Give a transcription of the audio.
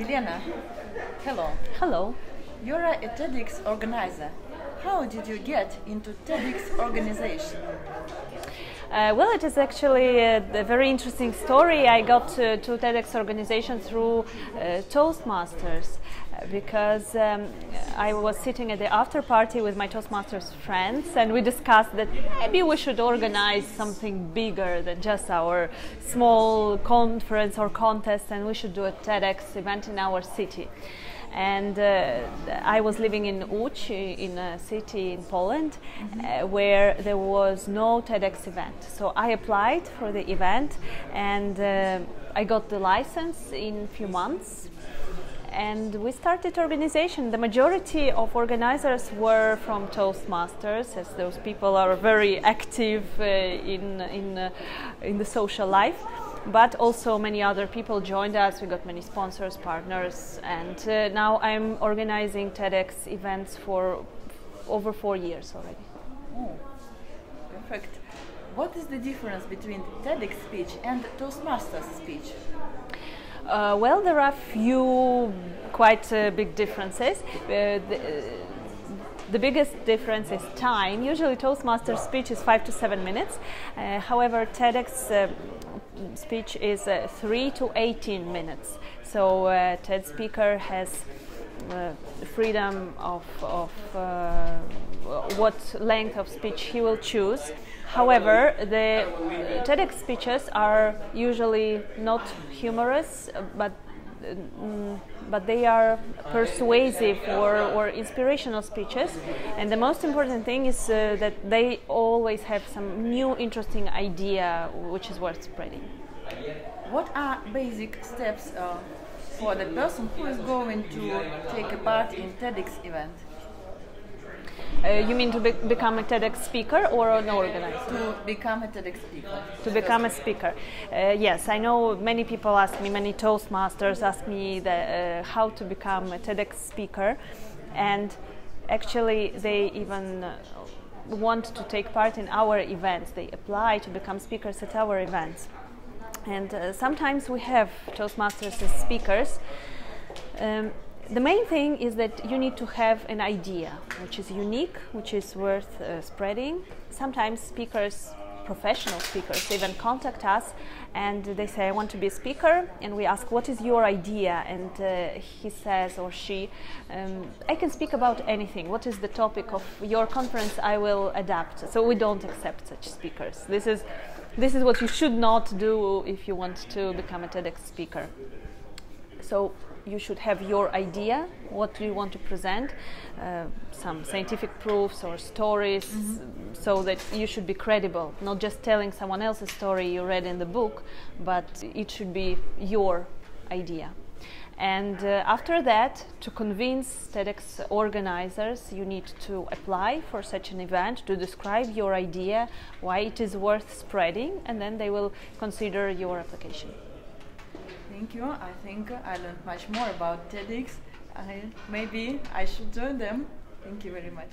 Elena, hello. Hello. You're a TEDx organizer. How did you get into TEDx organization? Uh, well, it is actually a, a, very interesting story. I got to, to TEDx organization through uh, Toastmasters uh, because um, I was sitting at the after party with my Toastmasters friends and we discussed that maybe we should organize something bigger than just our small conference or contest and we should do a TEDx event in our city and uh, I was living in Łódź, in a city in Poland, mm-hmm. uh, where there was no TEDx event. So I applied for the event, and uh, I got the license in a few months. And we started organization. The majority of organizers were from Toastmasters, as those people are very active uh, in in uh, in the social life but also many other people joined us. We got many sponsors, partners, and uh, now I'm organizing TEDx events for over four years already. Oh, perfect. What is the difference between TEDx speech and Toastmasters speech? Uh, well, there are few quite uh, big differences. Uh, the, the biggest difference is time. Usually, Toastmasters speech is five to seven minutes. Uh, however, TEDx uh, speech is uh, 3 to 18 minutes. So uh, TED speaker has uh, freedom of, of uh, what length of speech he will choose. However, the TEDx speeches are usually not humorous, but but they are persuasive or, or inspirational speeches. And the most important thing is uh, that they always have some new interesting idea which is worth spreading. What are basic steps uh, for the person who is going to take a part in TEDx event? Uh, you mean to be become a TEDx speaker or an organizer? To become a TEDx speaker. To become a speaker. Uh, yes, I know many people ask me, many Toastmasters ask me the, uh, how to become a TEDx speaker, and actually they even uh, want to take part in our events. They apply to become speakers at our events. And uh, sometimes we have Toastmasters as speakers. Um, the main thing is that you need to have an idea which is unique, which is worth uh, spreading. Sometimes speakers, professional speakers, even contact us and they say, I want to be a speaker. And we ask, What is your idea? And uh, he says or she, um, I can speak about anything. What is the topic of your conference? I will adapt. So we don't accept such speakers. This is, this is what you should not do if you want to become a TEDx speaker. So you should have your idea, what you want to present, uh, some scientific proofs or stories, mm-hmm. so that you should be credible, not just telling someone else's story you read in the book, but it should be your idea. And uh, after that, to convince TEDx organizers, you need to apply for such an event, to describe your idea, why it is worth spreading, and then they will consider your application. Thank you. I think I learned much more about TEDx. I, maybe I should join them. Thank you very much.